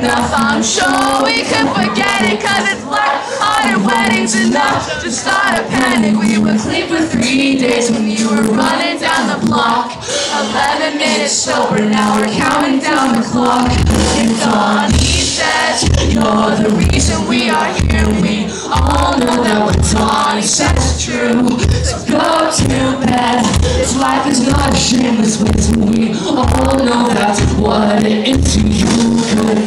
enough, I'm sure we could forget it Cause it's like hearted weddings enough to start a panic We were clean for three days when you were running down the block Eleven minutes sober, now we're counting down the clock And Dawn, he says, you're the reason we are here We all know that what Donnie says is true So go to bed, this life is not a shameless waste And we all know that's what it is to you